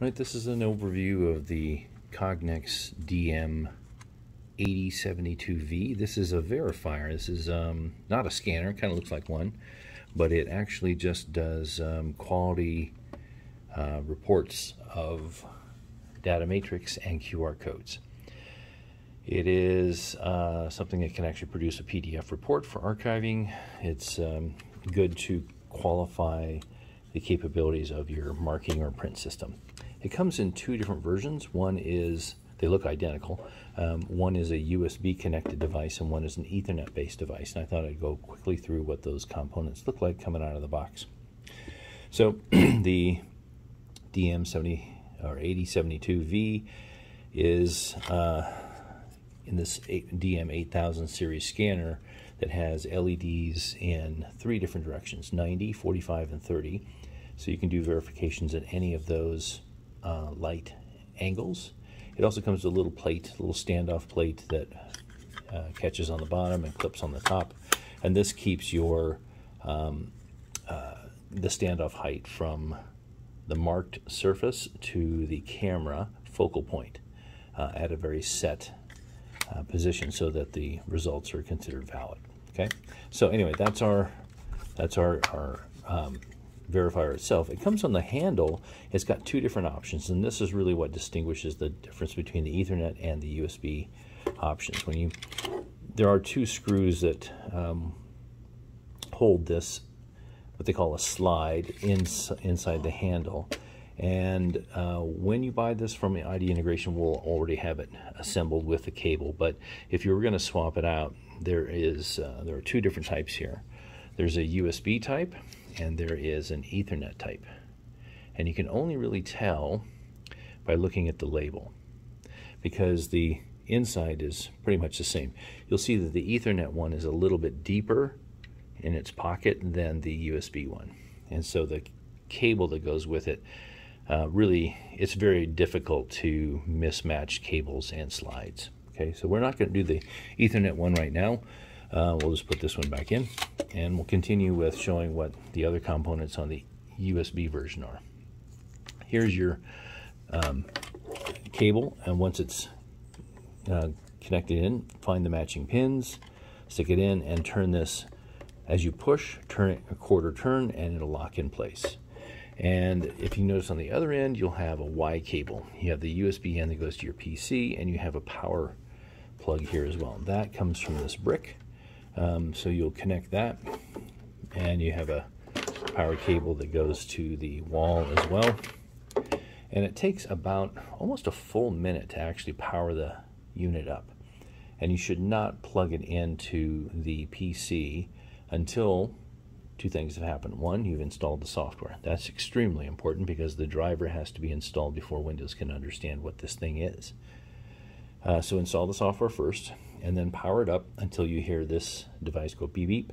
Right, this is an overview of the Cognex DM 8072V. This is a verifier. This is um, not a scanner, It kind of looks like one, but it actually just does um, quality uh, reports of data matrix and QR codes. It is uh, something that can actually produce a PDF report for archiving. It's um, good to qualify the capabilities of your marking or print system. It comes in two different versions. One is, they look identical. Um, one is a USB connected device and one is an Ethernet based device. And I thought I'd go quickly through what those components look like coming out of the box. So the DM70 or 8072V is uh, in this DM 8000 series scanner that has LEDs in three different directions 90, 45, and 30. So you can do verifications at any of those uh, light angles. It also comes with a little plate, a little standoff plate that uh, catches on the bottom and clips on the top. And this keeps your um, uh, the standoff height from the marked surface to the camera focal point uh, at a very set uh, position so that the results are considered valid. Okay, so anyway, that's our that's our our um, verifier itself. It comes on the handle. It's got two different options, and this is really what distinguishes the difference between the Ethernet and the USB options. When you there are two screws that um, hold this, what they call a slide, in, inside the handle. And uh, when you buy this from the ID Integration, we'll already have it assembled with the cable. But if you were going to swap it out, there is uh, there are two different types here. There's a USB type, and there is an Ethernet type. And you can only really tell by looking at the label because the inside is pretty much the same. You'll see that the Ethernet one is a little bit deeper in its pocket than the USB one. And so the cable that goes with it, uh, really, it's very difficult to mismatch cables and slides. Okay, so we're not going to do the Ethernet one right now. Uh, we'll just put this one back in and we'll continue with showing what the other components on the USB version are. Here's your um, cable and once it's uh, connected in, find the matching pins, stick it in and turn this as you push, turn it a quarter turn and it'll lock in place. And if you notice on the other end, you'll have a Y cable. You have the USB end that goes to your PC and you have a power plug here as well. That comes from this brick um, so you'll connect that and you have a power cable that goes to the wall as well. And it takes about almost a full minute to actually power the unit up. And you should not plug it into the PC until two things have happened. One, you've installed the software. That's extremely important because the driver has to be installed before Windows can understand what this thing is. Uh, so install the software first and then power it up until you hear this device go beep beep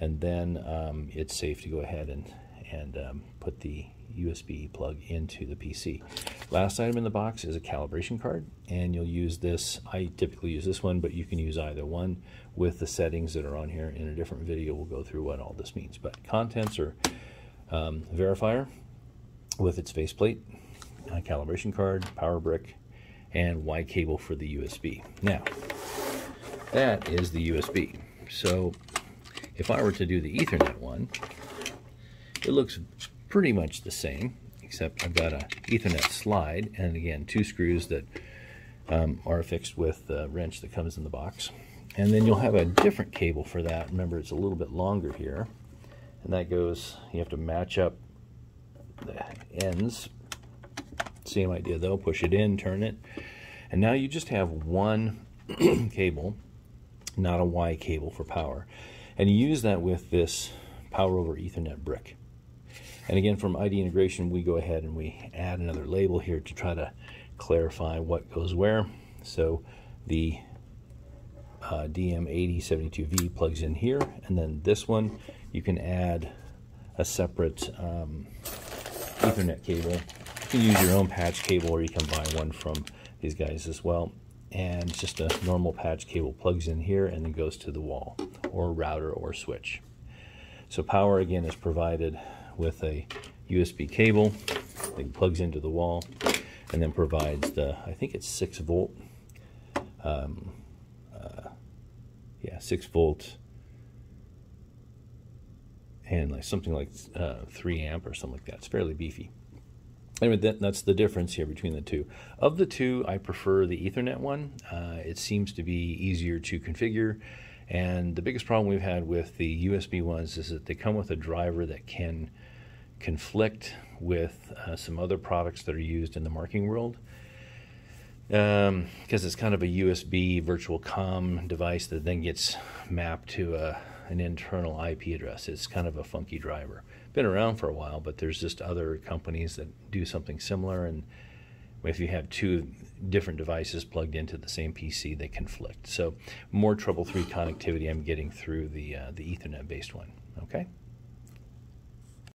and then um, it's safe to go ahead and, and um, put the USB plug into the PC. Last item in the box is a calibration card and you'll use this, I typically use this one, but you can use either one with the settings that are on here. In a different video we'll go through what all this means. But contents are um, verifier with its faceplate, calibration card, power brick, and Y cable for the USB. Now, that is the USB. So if I were to do the Ethernet one, it looks pretty much the same, except I've got a Ethernet slide, and again, two screws that um, are fixed with the wrench that comes in the box. And then you'll have a different cable for that. Remember, it's a little bit longer here. And that goes, you have to match up the ends same idea though, push it in, turn it. And now you just have one cable, not a Y cable for power. And you use that with this power over Ethernet brick. And again, from ID integration, we go ahead and we add another label here to try to clarify what goes where. So the uh, DM8072V plugs in here, and then this one, you can add a separate um, Ethernet cable You can use your own patch cable or you can buy one from these guys as well. And it's just a normal patch cable plugs in here and then goes to the wall or router or switch. So power again is provided with a USB cable that plugs into the wall and then provides the, I think it's 6 volt, um, uh, yeah, 6 volt and like something like uh, 3 amp or something like that. It's fairly beefy. Anyway, that, that's the difference here between the two. Of the two, I prefer the Ethernet one. Uh, it seems to be easier to configure. And the biggest problem we've had with the USB ones is that they come with a driver that can conflict with uh, some other products that are used in the marking world. Because um, it's kind of a USB virtual COM device that then gets mapped to a, an internal IP address. It's kind of a funky driver. Been around for a while, but there's just other companies that do something similar. And if you have two different devices plugged into the same PC, they conflict. So more trouble-free connectivity I'm getting through the, uh, the Ethernet-based one. Okay.